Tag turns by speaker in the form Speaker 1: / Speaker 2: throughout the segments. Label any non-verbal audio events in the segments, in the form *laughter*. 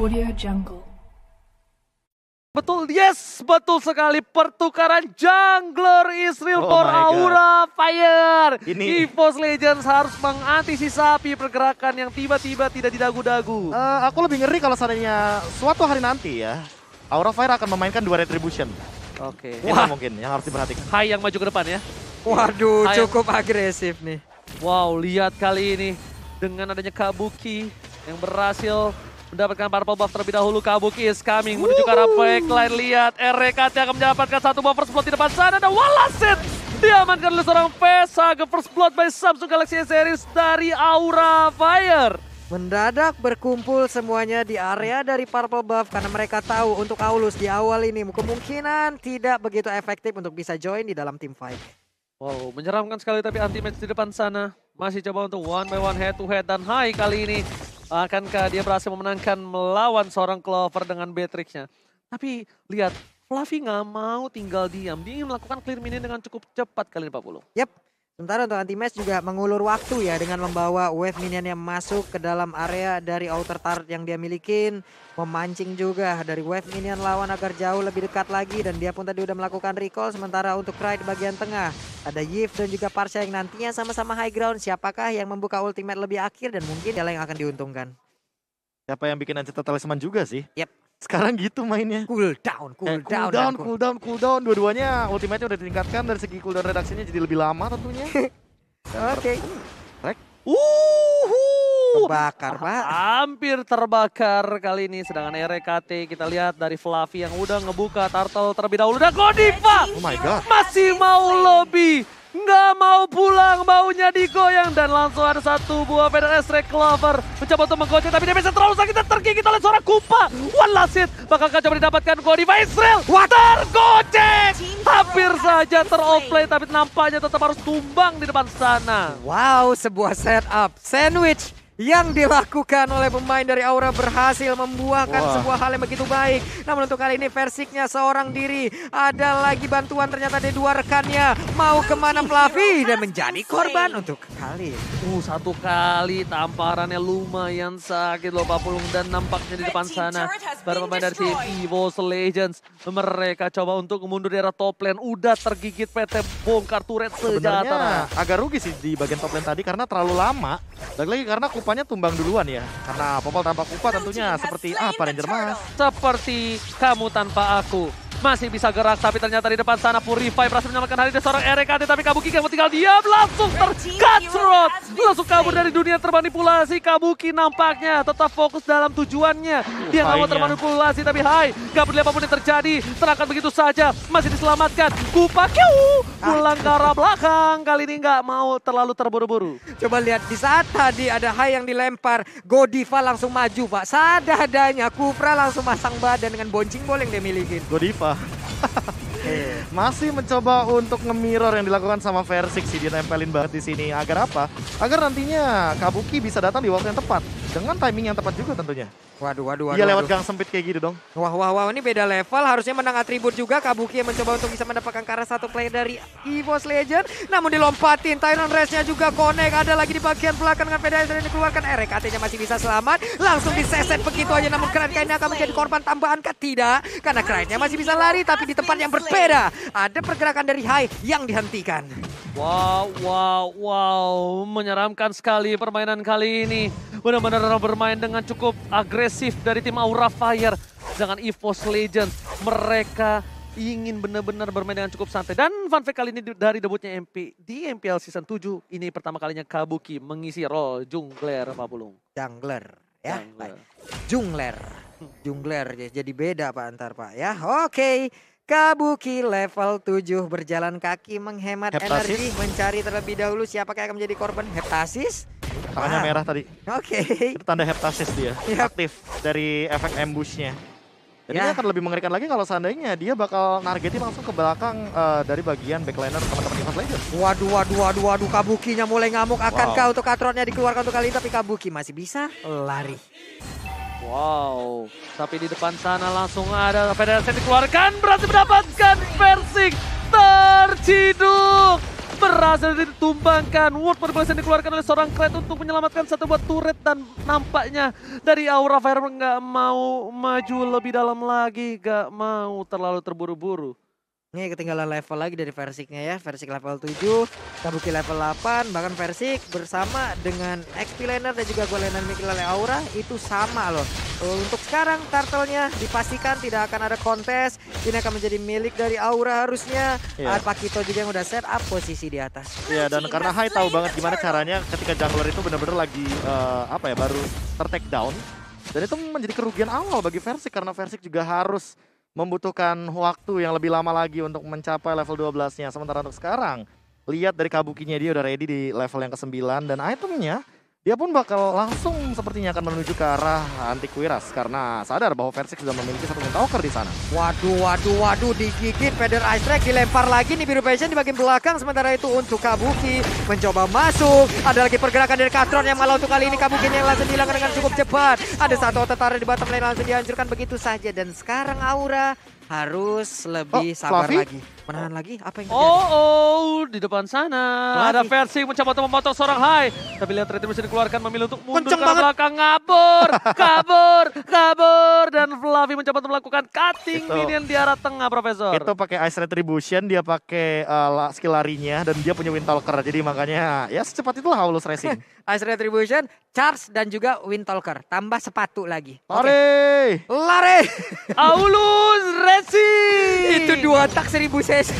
Speaker 1: Audio Jungle.
Speaker 2: Betul, yes, betul sekali pertukaran jungler Israel
Speaker 3: Oh
Speaker 2: for
Speaker 3: my God.
Speaker 2: Aura Fire.
Speaker 3: Ini-
Speaker 2: EVOS Legends harus mengantisipasi pergerakan yang tiba-tiba tidak didagu-dagu.
Speaker 3: Eh, aku lebih ngeri kalau seandainya suatu hari nanti ya, Aura Fire akan memainkan dua retribution.
Speaker 2: Oke.
Speaker 3: Itu
Speaker 2: Wah,
Speaker 3: mungkin yang harus diperhatikan.
Speaker 2: Hai yang maju ke depan ya.
Speaker 4: Waduh,
Speaker 2: Ayo.
Speaker 4: cukup agresif nih.
Speaker 2: Wow, lihat kali ini dengan adanya Kabuki yang berhasil mendapatkan purple buff terlebih dahulu. Kabuki is coming menuju ke arah backline. Lihat RKT akan mendapatkan satu buff first blood di depan sana. Dan Walasit diamankan oleh seorang Vesaga first blood by Samsung Galaxy S Series dari Aura Fire.
Speaker 4: Mendadak berkumpul semuanya di area dari Purple Buff karena mereka tahu untuk Aulus di awal ini kemungkinan tidak begitu efektif untuk bisa join di dalam tim fight.
Speaker 2: Wow, menyeramkan sekali tapi anti match di depan sana. Masih coba untuk one by one head to head dan high kali ini. Akankah dia berhasil memenangkan melawan seorang Clover dengan Beatrix-nya. Tapi lihat, Fluffy nggak mau tinggal diam. Dia ingin melakukan clear minion dengan cukup cepat kali ini 40.
Speaker 4: Yap. Sementara untuk anti-match juga mengulur waktu ya dengan membawa wave minion yang masuk ke dalam area dari outer turret yang dia milikin. Memancing juga dari wave minion lawan agar jauh lebih dekat lagi dan dia pun tadi udah melakukan recall sementara untuk Cry di bagian tengah. Ada Yif dan juga Parsha yang nantinya sama-sama high ground. Siapakah yang membuka ultimate lebih akhir dan mungkin dia yang akan diuntungkan.
Speaker 3: Siapa yang bikin Ancient Talisman juga sih?
Speaker 4: Yep.
Speaker 3: Sekarang gitu mainnya.
Speaker 4: Cool down, cool
Speaker 3: Eh,
Speaker 4: down,
Speaker 3: cooldown,
Speaker 4: dan cool-
Speaker 3: cooldown, cooldown. Dua-duanya ultimate-nya udah ditingkatkan dari segi cooldown redaksinya jadi lebih lama tentunya. *laughs*
Speaker 4: Oke,
Speaker 2: Uhuh.
Speaker 4: kebakar pak.
Speaker 2: Hampir terbakar kali ini. Sedangkan RKT kita lihat dari Fluffy yang udah ngebuka turtle terlebih dahulu. Dan Godiva
Speaker 3: Oh my god.
Speaker 2: masih mau lebih. Nggak mau pulang, maunya digoyang. Dan langsung ada satu buah Feather Ray Clover. Mencoba untuk menggocek, tapi dia bisa terlalu sakit dan tergigit oleh seorang Kupa. One last hit. Bakal coba didapatkan Godiva Israel. Tergocek! Hampir saja terofflay, tapi nampaknya tetap harus tumbang di depan sana.
Speaker 4: Wow, sebuah setup sandwich yang dilakukan oleh pemain dari Aura berhasil membuahkan
Speaker 3: Wah.
Speaker 4: sebuah hal yang begitu baik. Namun untuk kali ini versiknya seorang diri. Ada lagi bantuan ternyata dari dua rekannya. Mau ke mana Fluffy dan menjadi korban untuk kali. ini.
Speaker 2: Uh, satu kali tamparannya lumayan sakit loh Pak Pulung dan nampaknya di depan sana para pemain dari tim EVOS Legends mereka coba untuk mundur di arah top lane udah tergigit PT bongkar turret sejahtera.
Speaker 3: Sebenarnya agak rugi sih di bagian top lane tadi karena terlalu lama. Lagi-lagi karena tumbang duluan ya. Karena Popol tanpa kupa tentunya seperti apa Ranger Mas?
Speaker 2: Seperti kamu tanpa aku. Masih bisa gerak tapi ternyata di depan sana Purify berhasil menyelamatkan hari ini seorang RKT tapi Kabuki yang tinggal diam langsung tercutthroat. Langsung kabur dari dunia termanipulasi. Kabuki nampaknya tetap fokus dalam tujuannya. Dia nggak mau termanipulasi tapi hai. Gak peduli apa pun yang terjadi. Serahkan begitu saja. Masih diselamatkan. Kupa kiu. Pulang ke arah belakang. Kali ini nggak mau terlalu terburu-buru.
Speaker 4: Coba lihat di saat tadi ada Hai yang dilempar, Godiva langsung maju pak. Sadadanya Kufra langsung masang badan dengan boncing yang dia milikin.
Speaker 3: Godiva. あ Masih mencoba untuk nge-mirror yang dilakukan sama Versik sih dia tempelin banget di sini. Agar apa? Agar nantinya Kabuki bisa datang di waktu yang tepat dengan timing yang tepat juga tentunya.
Speaker 4: Waduh, waduh, waduh.
Speaker 3: Dia lewat
Speaker 4: waduh.
Speaker 3: gang sempit kayak gitu dong.
Speaker 4: Wah, wah, wah, ini beda level. Harusnya menang atribut juga. Kabuki yang mencoba untuk bisa mendapatkan karena satu player dari EVOS Legend. Namun dilompatin. Tyrant Race-nya juga connect. Ada lagi di bagian belakang dengan Federasi yang dikeluarkan. RKT-nya masih bisa selamat. Langsung diseset begitu aja. Namun Kran kayaknya akan menjadi korban tambahan kah? Tidak. Karena Kran-nya masih bisa lari. Tapi di tempat yang berbeda. Ada pergerakan dari Hai yang dihentikan.
Speaker 2: Wow, wow, wow. Menyeramkan sekali permainan kali ini. Benar-benar bermain dengan cukup agresif dari tim Aura Fire. Dengan EVOS Legends. Mereka ingin benar-benar bermain dengan cukup santai. Dan fun fact kali ini dari debutnya MP di MPL Season 7. Ini pertama kalinya Kabuki mengisi role jungler Pak Pulung.
Speaker 4: Jungler. Ya,
Speaker 2: Jungler.
Speaker 4: Jungler. Jungler ya, jadi beda Pak antar Pak ya. Oke. Kabuki level 7 berjalan kaki menghemat
Speaker 3: Heptasis.
Speaker 4: energi mencari terlebih dahulu siapakah yang akan menjadi korban heptasis.
Speaker 3: Tangannya
Speaker 4: Wow.
Speaker 3: merah tadi.
Speaker 4: Oke.
Speaker 3: Itu tanda heptasis dia. *laughs*
Speaker 4: Yap.
Speaker 3: Aktif dari efek ambushnya. Jadi
Speaker 4: Ya.
Speaker 3: dia akan lebih mengerikan lagi kalau seandainya dia bakal nargetin langsung ke belakang eh, dari bagian backliner teman-teman Event Legends.
Speaker 4: Waduh, waduh, waduh, waduh, Kabukinya mulai ngamuk. Akankah
Speaker 3: Wow.
Speaker 4: untuk Katronnya dikeluarkan untuk kali ini? Tapi Kabuki masih bisa lari.
Speaker 2: Wow, tapi di depan sana langsung ada Federasi dikeluarkan berhasil mendapatkan Persik terciduk. berhasil ditumbangkan. World Manipulation dikeluarkan oleh seorang Kret untuk menyelamatkan satu buah turret dan nampaknya dari Aura Fire nggak mau maju lebih dalam lagi, nggak mau terlalu terburu-buru.
Speaker 4: Ini ketinggalan level lagi dari Versiknya ya. Versik level 7, Kabuki level 8, bahkan Versik bersama dengan XP Laner dan juga Golden Mikilale Aura itu sama loh. Uh, Untuk sekarang turtle-nya dipastikan tidak akan ada kontes. Ini akan menjadi milik dari Aura harusnya.
Speaker 3: Iya.
Speaker 4: Ada Pakito juga yang udah set up posisi di atas.
Speaker 3: Iya dan karena Hai tahu banget gimana caranya ketika jungler itu benar-benar lagi eh, apa ya baru ter-take down dan itu menjadi kerugian awal bagi Versik karena Versik juga harus membutuhkan waktu yang lebih lama lagi untuk mencapai level 12-nya. Sementara untuk sekarang, lihat dari kabukinya dia udah ready di level yang ke-9 dan itemnya dia pun bakal langsung sepertinya akan menuju ke arah Antiquiras karena sadar bahwa Versik sudah memiliki satu Mintalker di sana.
Speaker 4: Waduh, waduh, waduh, digigit Feather Ice Strike dilempar lagi nih Biru Passion di bagian belakang sementara itu untuk Kabuki mencoba masuk. Ada lagi pergerakan dari Katron yang malah untuk kali ini Kabuki yang langsung dihilangkan dengan cukup cepat. Ada satu tentara di bottom lane langsung dihancurkan begitu saja dan sekarang Aura harus lebih
Speaker 3: Oh,
Speaker 4: sabar
Speaker 3: Fluffy?
Speaker 4: lagi. Menahan lagi apa yang terjadi?
Speaker 2: Oh, oh, di depan sana
Speaker 4: Lagi.
Speaker 2: ada versi mencoba untuk memotong seorang Hai. Tapi lihat Retribution dikeluarkan memilih untuk mundur
Speaker 4: Kenceng
Speaker 2: ke
Speaker 4: banget.
Speaker 2: belakang ngabur, *laughs* kabur, kabur dan Fluffy mencoba untuk melakukan cutting
Speaker 3: Itu.
Speaker 2: minion di arah tengah, Profesor.
Speaker 3: Itu pakai Ice Retribution, dia pakai la- skill larinya dan dia punya Windtalker. Jadi makanya ya secepat itulah Aulus Racing. *laughs*
Speaker 4: Ice Retribution, Charge dan juga Windtalker. Tambah sepatu lagi. Oke.
Speaker 3: Lari!
Speaker 4: Lari!
Speaker 2: Aulus Racing.
Speaker 4: Itu dua tak seribu cc.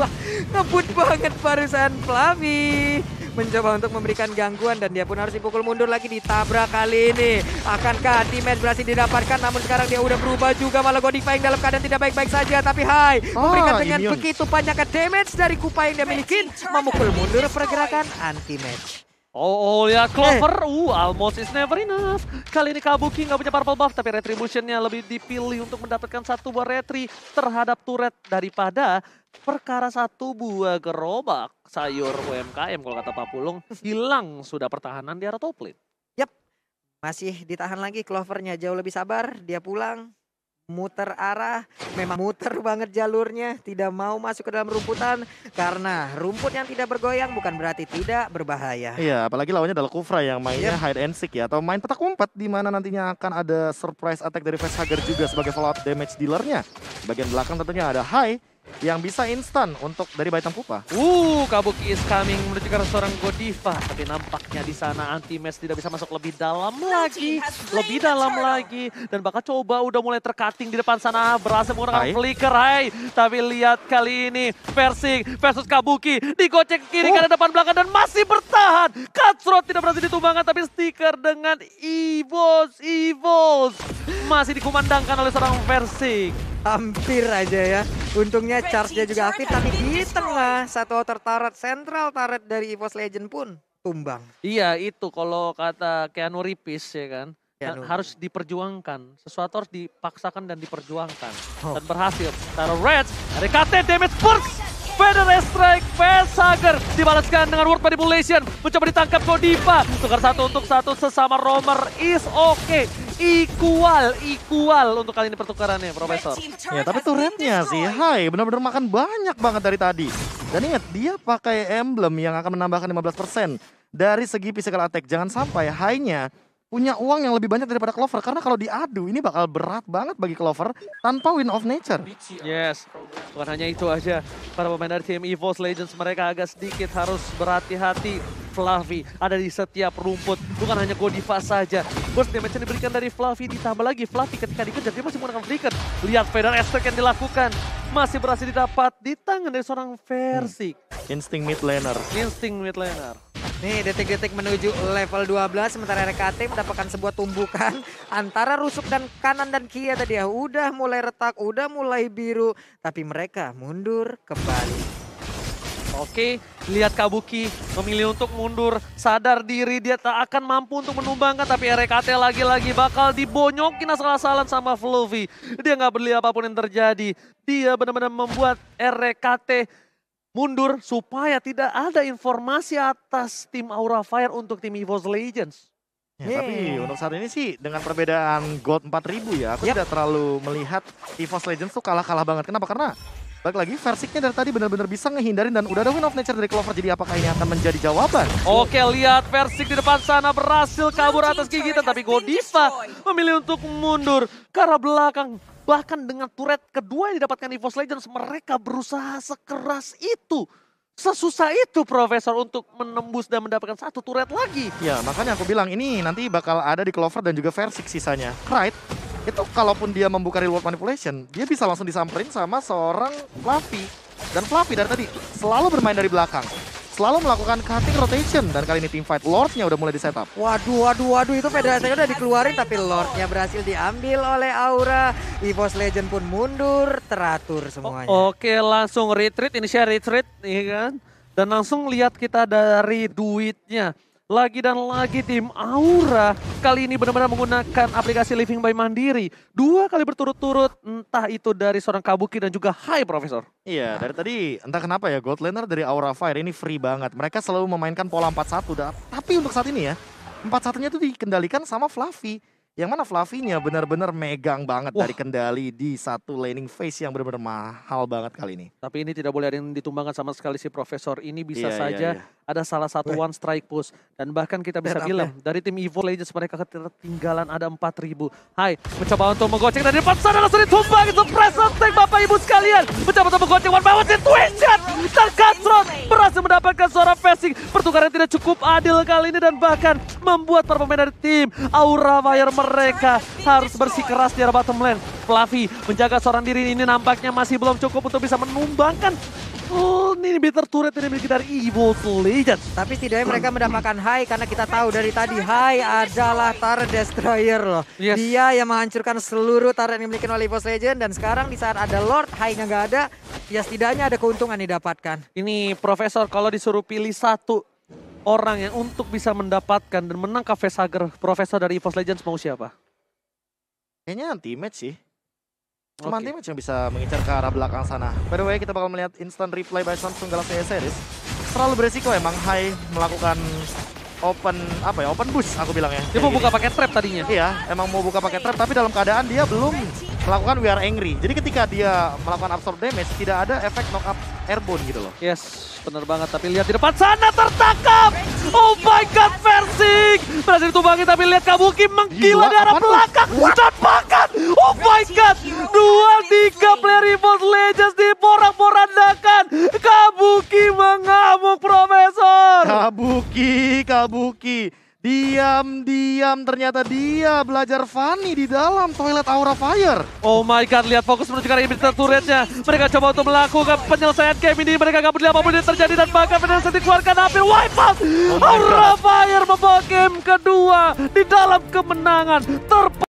Speaker 4: *laughs* Ngebut banget barusan Flavi. Mencoba untuk memberikan gangguan dan dia pun harus dipukul mundur lagi ditabrak kali ini. Akankah damage berhasil didapatkan namun sekarang dia udah berubah juga malah Godify yang dalam keadaan tidak baik-baik saja tapi hai
Speaker 3: Oh,
Speaker 4: memberikan dengan
Speaker 3: immune.
Speaker 4: begitu banyaknya damage dari Kupa yang dia miliki memukul mundur pergerakan anti match.
Speaker 2: Oh, oh lihat Clover, uh, almost is never enough. Kali ini Kabuki nggak punya purple buff, tapi Retribution-nya lebih dipilih untuk mendapatkan satu buah retri terhadap turret daripada perkara satu buah gerobak. Sayur UMKM kalau kata Pak Pulung hilang sudah pertahanan di arah top lane.
Speaker 4: Masih ditahan lagi Clovernya. Jauh lebih sabar, dia pulang muter arah, memang muter banget jalurnya, tidak mau masuk ke dalam rumputan. Karena rumput yang tidak bergoyang bukan berarti tidak berbahaya.
Speaker 3: Iya, apalagi lawannya adalah Kufra yang mainnya hide and seek ya. Atau main petak umpet di mana nantinya akan ada surprise attack dari Facehugger juga sebagai fallout damage dealernya. Bagian belakang tentunya ada Hai yang bisa instan untuk dari Baitam Pupa.
Speaker 2: Uh, Kabuki is coming menuju ke seorang Godiva, tapi nampaknya di sana anti match tidak bisa masuk lebih dalam lagi, lebih dalam lagi dan bakal coba udah mulai tercutting di depan sana berhasil menggunakan
Speaker 3: Hai.
Speaker 2: flicker hai. Tapi lihat kali ini Persik versus Kabuki digocek kiri
Speaker 3: Oh.
Speaker 2: kanan depan belakang dan masih bertahan. Cutthroat tidak berhasil ditumbangkan tapi stiker dengan Evos Evos masih dikumandangkan oleh seorang Persik.
Speaker 4: Hampir aja ya. Untungnya charge-nya juga aktif tapi di tengah satu outer turret central turret dari EVOS Legend pun tumbang.
Speaker 2: Iya itu kalau kata Keanu Reeves ya kan.
Speaker 4: Keanu.
Speaker 2: harus diperjuangkan. Sesuatu harus dipaksakan dan diperjuangkan.
Speaker 4: Oh.
Speaker 2: Dan berhasil. Taruh Reds, ada KT damage burst. Feather Strike, Facehugger dibalaskan dengan World Manipulation. Mencoba ditangkap Godiva. Tukar satu untuk satu sesama roamer is okay. Equal, equal untuk kali ini pertukarannya, Profesor.
Speaker 3: Ya, tapi turretnya sih Hai benar-benar makan banyak banget dari tadi. Dan ingat, dia pakai emblem yang akan menambahkan 15% dari segi physical attack. Jangan sampai Hai-nya punya uang yang lebih banyak daripada Clover. Karena kalau diadu, ini bakal berat banget bagi Clover tanpa win of nature.
Speaker 2: Yes, bukan hanya itu aja. Para pemain dari tim EVOS Legends mereka agak sedikit harus berhati-hati. Fluffy ada di setiap rumput, bukan hanya Godiva saja. Burst damage yang diberikan dari Fluffy ditambah lagi Fluffy ketika dikejar dia masih menggunakan flicker. Lihat Feather Aspect yang dilakukan, masih berhasil didapat di tangan dari seorang Versik.
Speaker 3: Insting mid laner.
Speaker 2: Instinct mid laner.
Speaker 4: Nih detik-detik menuju level 12 sementara RKT mendapatkan sebuah tumbukan antara rusuk dan kanan dan kiri tadi ya. Udah mulai retak, udah mulai biru. Tapi mereka mundur kembali.
Speaker 2: Oke, lihat Kabuki memilih untuk mundur, sadar diri dia tak akan mampu untuk menumbangkan, tapi RKT lagi-lagi bakal dibonyokin asal-asalan sama Fluffy. Dia nggak peduli apa pun yang terjadi, dia benar-benar membuat RKT mundur supaya tidak ada informasi atas tim Aura Fire untuk tim EVOS Legends.
Speaker 3: Ya, tapi
Speaker 4: Yeah.
Speaker 3: untuk saat ini sih dengan perbedaan gold 4000 ya, aku
Speaker 4: Yap.
Speaker 3: tidak terlalu melihat EVOS Legends tuh kalah-kalah banget. Kenapa? Karena Balik lagi, Versiknya dari tadi benar-benar bisa ngehindarin dan udah ada win of nature dari Clover. Jadi apakah ini akan menjadi jawaban?
Speaker 2: Oke, lihat Versik di depan sana berhasil kabur atas gigitan. Tapi Godiva memilih untuk mundur ke arah belakang. Bahkan dengan turret kedua yang didapatkan EVOS Legends, mereka berusaha sekeras itu. Sesusah itu Profesor untuk menembus dan mendapatkan satu turret lagi.
Speaker 3: Ya, makanya aku bilang ini nanti bakal ada di Clover dan juga Versik sisanya. Pride, itu kalaupun dia membuka reward manipulation, dia bisa langsung disamperin sama seorang Fluffy. Dan Fluffy dari tadi selalu bermain dari belakang. Selalu melakukan cutting rotation dan kali ini team fight Lordnya udah mulai di setup.
Speaker 4: Waduh, waduh, waduh itu federasinya udah dikeluarin tapi Lordnya berhasil diambil oleh Aura. EVOS Legend pun mundur, teratur semuanya.
Speaker 2: Oke, langsung retreat, inisial retreat, iya kan? Dan langsung lihat kita dari duitnya. Lagi dan lagi tim Aura kali ini benar-benar menggunakan aplikasi Living by Mandiri. Dua kali berturut-turut, entah itu dari seorang Kabuki dan juga Hai Profesor.
Speaker 3: Iya, dari tadi entah kenapa ya Gold Laner dari Aura Fire ini free banget. Mereka selalu memainkan pola 4-1. dah. Tapi untuk saat ini ya, 4-1-nya itu dikendalikan sama Fluffy. Yang mana Fluffy-nya benar-benar megang banget
Speaker 2: Wah.
Speaker 3: dari kendali di satu laning phase yang benar-benar mahal banget kali ini.
Speaker 2: Tapi ini tidak boleh ada yang ditumbangkan sama sekali si Profesor. Ini bisa
Speaker 3: Iya, iya,
Speaker 2: saja
Speaker 3: iya.
Speaker 2: Ada salah satu one strike push. Dan bahkan kita bisa bilang dari tim Evo Legends mereka ketinggalan ada 4000. Hai, mencoba untuk menggocek dari depan sana langsung ditumbang. Surprise attack Bapak Ibu sekalian. Mencoba untuk menggocek one by one situation. Dan Cutthroat berhasil mendapatkan seorang passing. Pertukaran tidak cukup adil kali ini dan bahkan membuat para pemain dari tim Aura Fire mereka harus bersikeras di arah bottom lane. Fluffy menjaga seorang diri ini nampaknya masih belum cukup untuk bisa menumbangkan Oh, ini bitter turret yang dimiliki dari Evo Legends.
Speaker 4: Tapi setidaknya mereka mendapatkan high karena kita tahu dari tadi high adalah turret destroyer loh.
Speaker 2: Yes.
Speaker 4: Dia yang menghancurkan seluruh turret yang dimiliki oleh EVOS Legend dan sekarang di saat ada Lord high-nya nggak ada, ya setidaknya ada keuntungan didapatkan.
Speaker 2: Ini Profesor kalau disuruh pilih satu orang yang untuk bisa mendapatkan dan menang Cafe Sager Profesor dari EVOS Legends mau siapa?
Speaker 3: Kayaknya anti-match sih. Cuma
Speaker 2: Oke.
Speaker 3: anti-match yang bisa mengincar ke arah belakang sana. By the way, kita bakal melihat instant replay by Samsung Galaxy S series. Terlalu beresiko emang Hai melakukan open apa ya open boost aku bilang ya.
Speaker 2: Dia mau buka pakai trap tadinya.
Speaker 3: Iya, emang mau buka pakai trap tapi dalam keadaan dia belum melakukan We Are Angry. Jadi ketika dia melakukan absorb damage tidak ada efek knock up airborne gitu loh.
Speaker 2: Yes, bener banget. Tapi lihat di depan sana tertangkap. Oh my god, Versing. Berhasil ditumbangi tapi lihat Kabuki menggila
Speaker 3: Gila,
Speaker 2: di arah belakang. Dan bahkan, oh my god. Dua tiga player EVOS Legends diporak-porandakan. Kabuki mengamuk, Profesor.
Speaker 3: Kabuki, Kabuki. Diam-diam ternyata dia belajar Fanny di dalam toilet Aura Fire.
Speaker 2: Oh my god, lihat fokus menuju ke inhibitor turretnya. Mereka coba untuk melakukan penyelesaian game ini. Mereka gak peduli apa pun yang terjadi dan bahkan penyelesaian dikeluarkan hampir wipe out.
Speaker 3: my
Speaker 2: Aura Fire membawa game kedua di dalam kemenangan. Terp